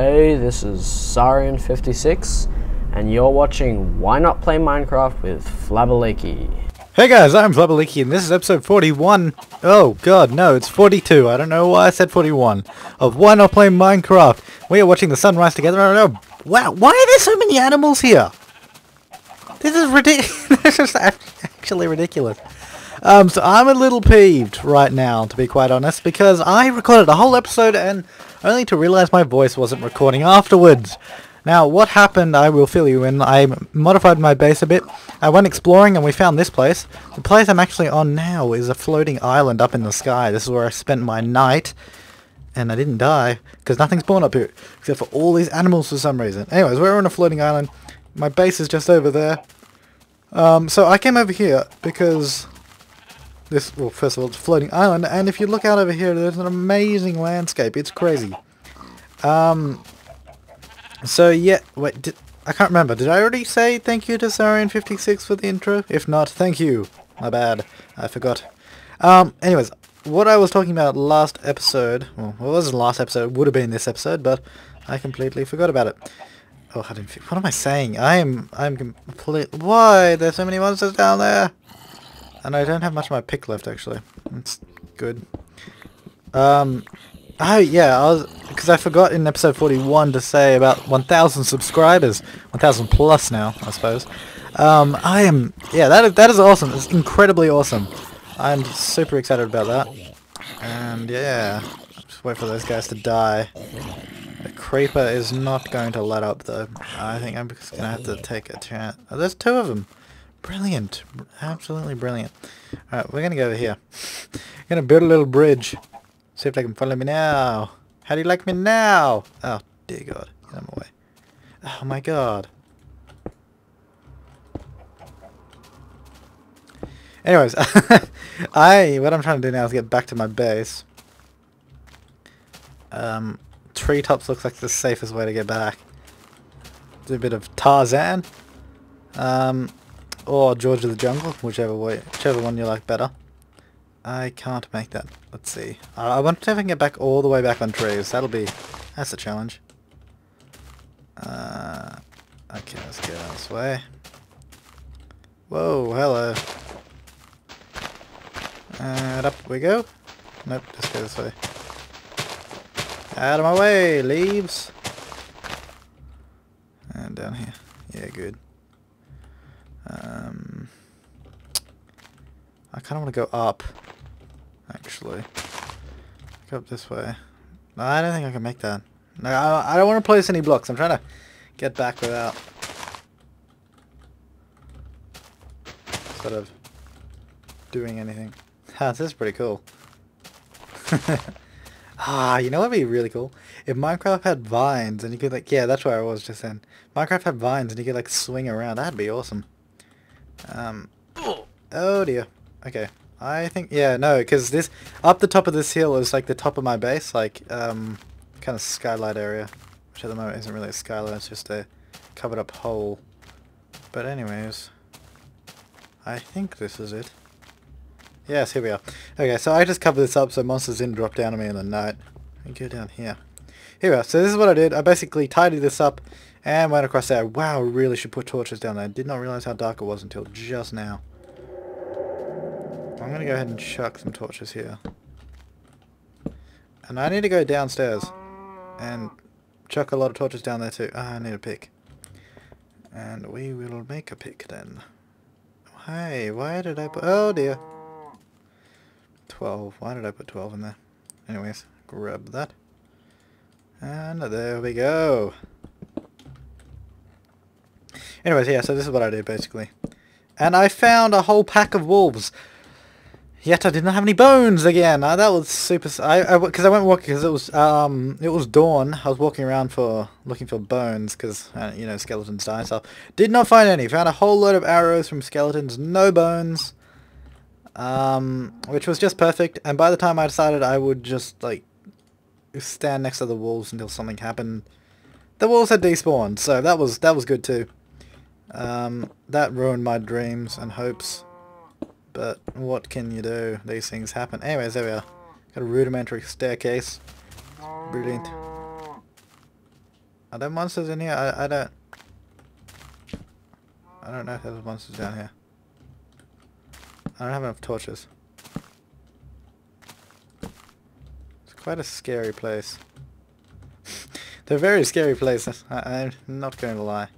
Hey, this is Sarian56, and you're watching Why Not Play Minecraft with Flabaliki. Hey guys, I'm Flabaliki, and this is episode 41. Oh god, no, it's 42. I don't know why I said 41. Of Why Not Play Minecraft. We are watching the sunrise together. I don't know. Wow, why are there so many animals here? This is ridiculous. this is actually ridiculous. Um, so I'm a little peeved right now, to be quite honest, because I recorded a whole episode and only to realize my voice wasn't recording afterwards. Now, what happened, I will fill you in. I modified my base a bit. I went exploring and we found this place. The place I'm actually on now is a floating island up in the sky. This is where I spent my night. And I didn't die, because nothing's born up here, except for all these animals for some reason. Anyways, we're on a floating island. My base is just over there. Um, so I came over here because this, well, first of all, it's a floating island, and if you look out over here, there's an amazing landscape. It's crazy. Um, so, yeah, wait, did, I can't remember. Did I already say thank you to Sarian56 for the intro? If not, thank you. My bad. I forgot. Um, anyways, what I was talking about last episode, well, it wasn't last episode, it would have been this episode, but I completely forgot about it. Oh, I didn't. What am I saying? I am. I'm complete. Why? There's so many monsters down there. And I don't have much of my pick left, actually. That's good. Um, oh, yeah, I was... Because I forgot in episode 41 to say about 1,000 subscribers. 1,000 plus now, I suppose. Um, I am... Yeah, that is, that is awesome. It's incredibly awesome. I'm super excited about that. And, yeah... Just wait for those guys to die. The creeper is not going to let up, though. I think I'm just going to have to take a chance. Oh, there's two of them. Brilliant. Absolutely brilliant. Alright, we're going to go over here. going to build a little bridge. See if they can follow me now. How do you like me now? Oh, dear God. Get them away. Oh, my God. Anyways, I what I'm trying to do now is get back to my base. Um, treetops looks like the safest way to get back. Do a bit of Tarzan. Um, or George of the Jungle, whichever way, whichever one you like better. I can't make that. Let's see. I, I want to if I can get back all the way back on trees. That'll be, that's a challenge. Uh, okay, let's get out this way. Whoa, hello. And up we go. Nope, just go this way. Out of my way, leaves. And down here. Yeah, good. Um, I kind of want to go up, actually. Go up this way. No, I don't think I can make that. No, I, don't want to place any blocks. I'm trying to get back without sort of doing anything. This is pretty cool. ah, you know what would be really cool? If Minecraft had vines and you could like, yeah, that's where I was just then. Minecraft had vines and you could like swing around. That'd be awesome. Um, oh dear. Okay. I think, yeah, no, because this, up the top of this hill is like the top of my base, like, um, kind of skylight area, which at the moment isn't really a skylight, it's just a covered up hole. But anyways, I think this is it. Yes, here we are. Okay, so I just covered this up so monsters didn't drop down on me in the night. And go down here. Here we are. So this is what I did. I basically tidied this up and went across there. Wow, really should put torches down there. I did not realize how dark it was until just now. I'm going to go ahead and chuck some torches here. And I need to go downstairs and chuck a lot of torches down there too. Ah, I need a pick. And we will make a pick then. Hey, why did I put... Oh dear. 12. Why did I put 12 in there? Anyways, grab that. And there we go. Anyways, yeah, so this is what I did basically. And I found a whole pack of wolves. Yet I didn't have any bones again. Uh, that was super. I because I, I, went walking because it was um it was dawn. I was walking around for looking for bones because uh, you know skeletons die. So did not find any. Found a whole load of arrows from skeletons. No bones. Um, which was just perfect. And by the time I decided I would just like stand next to the wolves until something happened, the wolves had despawned. So that was that was good too. Um, that ruined my dreams and hopes. But what can you do? These things happen. Anyways, there we are. Got a rudimentary staircase. Brilliant. Are there monsters in here? I, I don't... I don't know if there's monsters down here. I don't have enough torches. It's quite a scary place. They're very scary places. I, I'm not going to lie.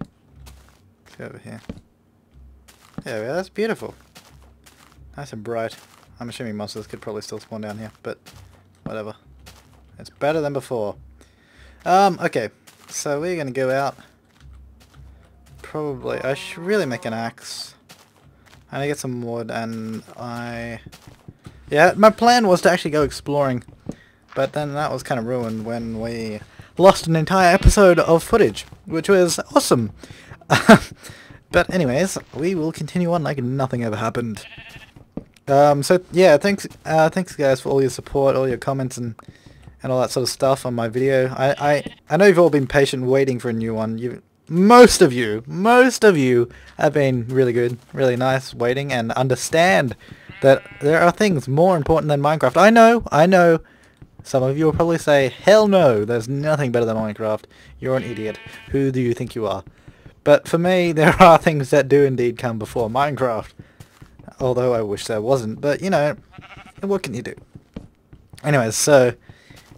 Let's go over here. Yeah, that's beautiful. Nice and bright. I'm assuming monsters could probably still spawn down here, but whatever. It's better than before. Um, okay. So we're to go out. Probably. I should really make an axe. And I get some wood and I... Yeah, my plan was to actually go exploring. But then that was kind of ruined when we lost an entire episode of footage, which was awesome. but anyways, we will continue on like nothing ever happened. Um, so yeah, thanks, uh, thanks guys for all your support, all your comments and and all that sort of stuff on my video. I, I, I know you've all been patient waiting for a new one. You, most of you, most of you have been really good, really nice waiting and understand that there are things more important than Minecraft. I know, I know. Some of you will probably say, hell no, there's nothing better than Minecraft. You're an idiot. Who do you think you are? But for me, there are things that do indeed come before Minecraft. Although I wish there wasn't, but you know, what can you do? Anyways, so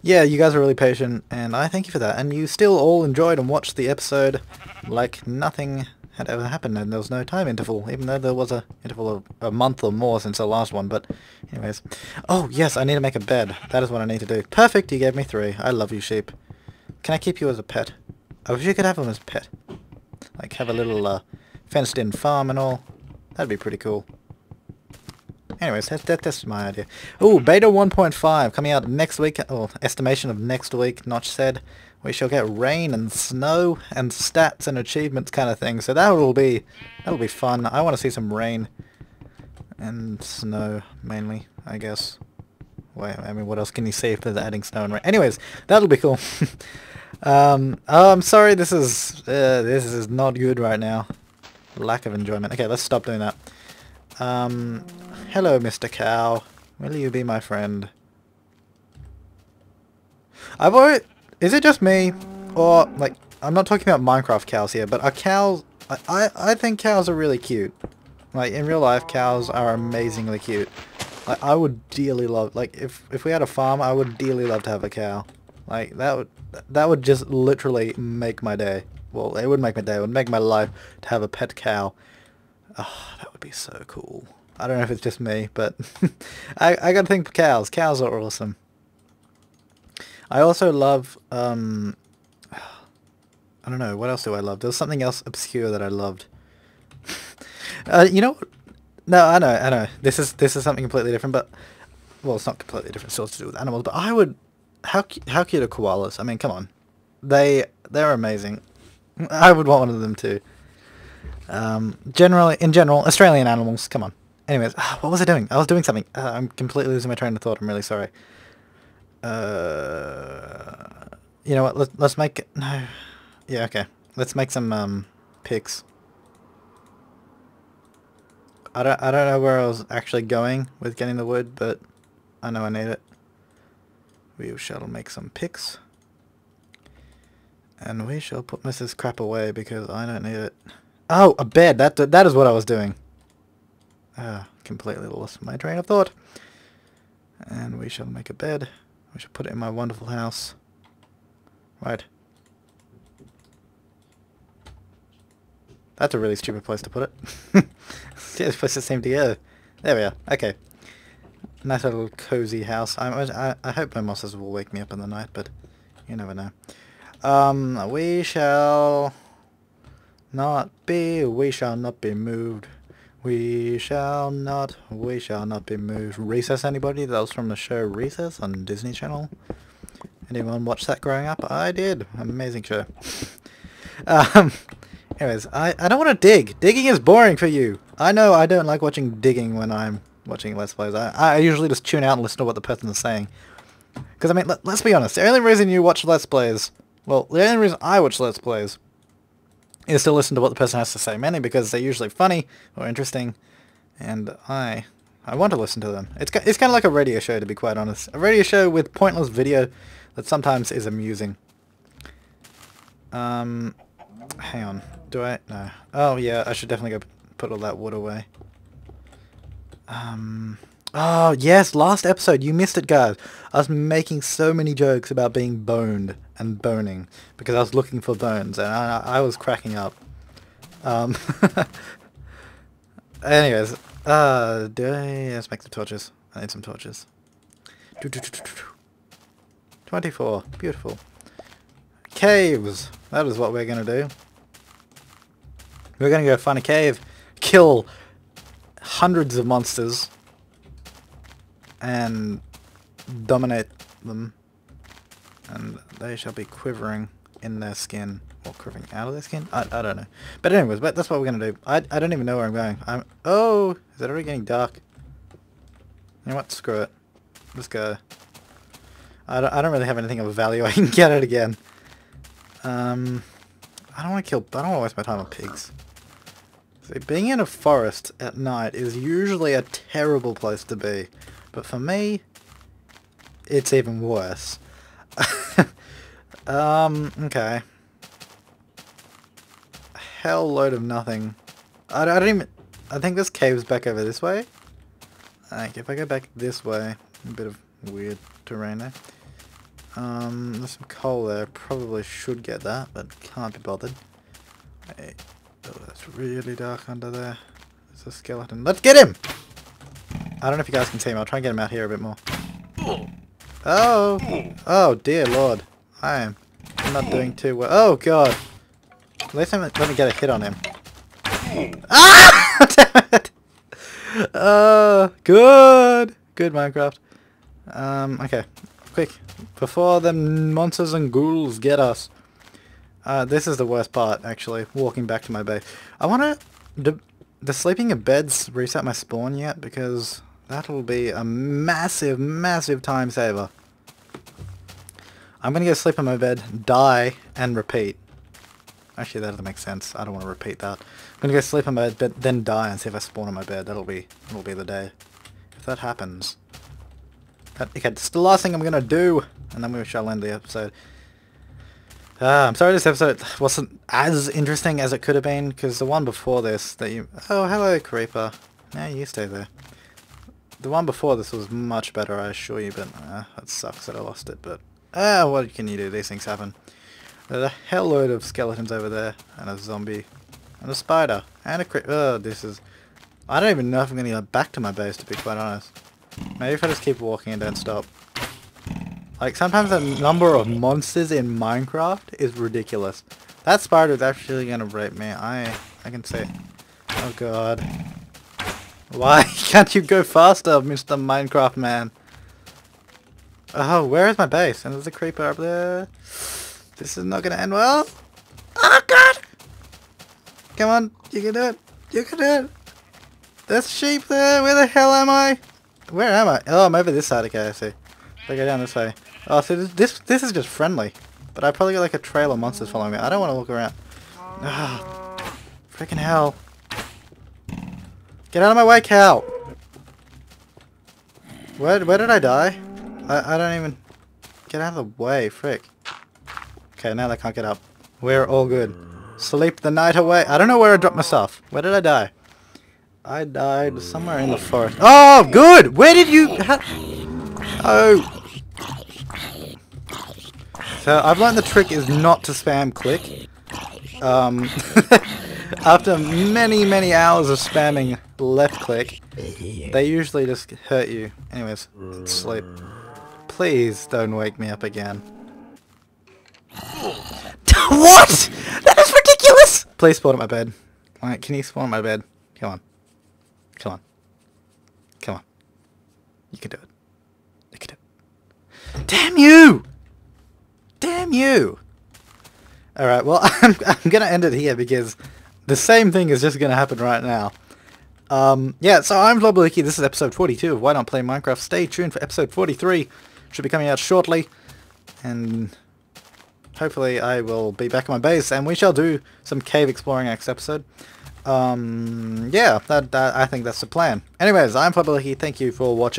yeah, you guys are really patient, and I thank you for that. And you still all enjoyed and watched the episode like nothing had ever happened, and there was no time interval, even though there was a interval of a month or more since the last one. But anyways, oh yes, I need to make a bed. That is what I need to do. Perfect, you gave me three. I love you, sheep. Can I keep you as a pet? I wish you could have them as a pet. Like have a little uh, fenced-in farm and all. That'd be pretty cool. Anyways, that, that, that's my idea. Oh, beta 1.5 coming out next week, or estimation of next week, Notch said. We shall get rain and snow and stats and achievements kind of thing. So that will be, that'll be fun. I want to see some rain and snow, mainly, I guess. Wait, I mean, what else can you say if there's adding and rain? Anyways, that'll be cool. um, oh, I'm sorry, this is, uh, this is not good right now. Lack of enjoyment. Okay, let's stop doing that. Um, hello, Mr. Cow. Will you be my friend? I've already... Is it just me? Or, like, I'm not talking about Minecraft cows here, but are cows... I, I, I think cows are really cute. Like, in real life, cows are amazingly cute. Like, I would dearly love... Like, if, if we had a farm, I would dearly love to have a cow. Like, that would... That would just literally make my day. Well, it would make my day. It would make my life to have a pet cow. Oh, that would be so cool. I don't know if it's just me, but I, I gotta think cows. Cows are awesome. I also love, um, I don't know, what else do I love? There's something else obscure that I loved. uh, you know, no, I know, I know. This is this is something completely different, but well, it's not completely different. Still to do with animals, but I would. How how cute are koalas? I mean, come on, they they're amazing. I would want one of them too. Um, generally, in general, Australian animals. Come on. Anyways, what was I doing? I was doing something. Uh, I'm completely losing my train of thought. I'm really sorry. Uh, you know what? Let's let's make it. No. Yeah. Okay. Let's make some um picks. I don't I don't know where I was actually going with getting the wood, but I know I need it. We shall make some picks. And we shall put Mrs. Crap away because I don't need it. Oh, a bed. That that is what I was doing. Ah, completely lost my train of thought. And we shall make a bed. We shall put it in my wonderful house. Right. That's a really stupid place to put it. yeah, place to seem to go. There we are. Okay. Nice little cozy house. I, I, I hope no monsters will wake me up in the night, but you never know. Um, we shall not be, we shall not be moved. We shall not, we shall not be moved. Recess anybody? That was from the show Recess on Disney Channel. Anyone watch that growing up? I did. Amazing show. um, anyways, I, I don't want to dig. Digging is boring for you. I know I don't like watching digging when I'm watching Let's Plays. I, I usually just tune out and listen to what the person is saying. Because, I mean, let, let's be honest. The only reason you watch Let's Plays... Well, the only reason I watch Let's Plays is to listen to what the person has to say, mainly because they're usually funny or interesting, and I I want to listen to them. It's, it's kind of like a radio show, to be quite honest. A radio show with pointless video that sometimes is amusing. Um, hang on. Do I? No. Oh, yeah, I should definitely go put all that wood away. Um, oh, yes, last episode, you missed it, guys. I was making so many jokes about being boned and boning because I was looking for bones and I, I was cracking up. Um, anyways, uh, do I, let's make some torches. I need some torches. 24, beautiful. Caves, that is what we're going to do. We're to go find a cave, kill hundreds of monsters, and dominate them. And they shall be quivering in their skin. Or quivering out of their skin? I, I don't know. But anyways, but that's what we're to do. I, I don't even know where I'm going. I'm... Oh! Is it already getting dark? You know what? Screw it. Let's go. I don't, I don't really have anything of value. I can get it again. Um... I don't want to kill... I don't want to waste my time on pigs. See, being in a forest at night is usually a terrible place to be. But for me, it's even worse. um, okay. Hell load of nothing. I, I don't even... I think this cave's back over this way. Think if I go back this way, a bit of weird terrain there. Um, there's some coal there. Probably should get that, but can't be bothered. Hey. Oh, that's really dark under there. There's a skeleton. Let's get him! I don't know if you guys can see him. I'll try and get him out here a bit more. Oh! Oh, dear lord. I am not doing too well. Oh, god. At least let me get a hit on him. Ah! Damn it! Uh, good! Good, Minecraft. Um, okay. Quick. Before the monsters and ghouls get us. Uh, this is the worst part, actually, walking back to my base. I want to... The sleeping in beds reset my spawn yet? Because that'll be a massive, massive time saver. I'm going to go sleep in my bed, die, and repeat. Actually, that doesn't make sense. I don't want to repeat that. I'm going to go sleep in my bed, then die and see if I spawn in my bed. That'll be, that'll be the day. If that happens... That, okay, it's the last thing I'm going to do, and then we shall end the episode. Uh, I'm sorry this episode wasn't as interesting as it could have been, because the one before this that you... Oh, hello, Creeper. Yeah, you stay there. The one before this was much better, I assure you, but uh, that sucks that I lost it, but... Ah, uh, what can you do? These things happen. There's a hell load of skeletons over there, and a zombie, and a spider, and a creeper. Oh, this is... I don't even know if I'm going to get back to my base, to be quite honest. Maybe if I just keep walking and don't stop. Like, sometimes the number of monsters in Minecraft is ridiculous. That spider is actually gonna rape me. I I can say. Oh god. Why can't you go faster, Mr. Minecraft man? Oh, where is my base? And there's a creeper up there. This is not gonna end well. Oh god! Come on, you can do it. You can do it. There's sheep there. Where the hell am I? Where am I? Oh, I'm over this side. Okay, I see. I go down this way. Oh, so this, this is just friendly. But I probably got like a trail of monsters following me. I don't want to look around. Ah, freaking hell. Get out of my way, cow! Where, where did I die? I, I don't even... Get out of the way, frick. Okay, now they can't get up. We're all good. Sleep the night away. I don't know where I dropped myself. Where did I die? I died somewhere in the forest. Oh, good! Where did you... Oh, so I've learned the trick is not to spam click. Um, after many, many hours of spamming left click, they usually just hurt you. Anyways, sleep. Please don't wake me up again. what? That is ridiculous! Please spawn at my bed. Alright, can you spawn at my bed? Come on. Come on. Come on. You can do it. You can do it. Damn you! You! Alright, well, I'm, I'm going to end it here because the same thing is just going to happen right now. Um, yeah, so I'm Flabaliki. This is episode 42 of Why Don't Play Minecraft. Stay tuned for episode 43. Should be coming out shortly. And hopefully I will be back in my base and we shall do some cave exploring next episode. Um, yeah, that, that, I think that's the plan. Anyways, I'm Flabaliki. Thank you for watching.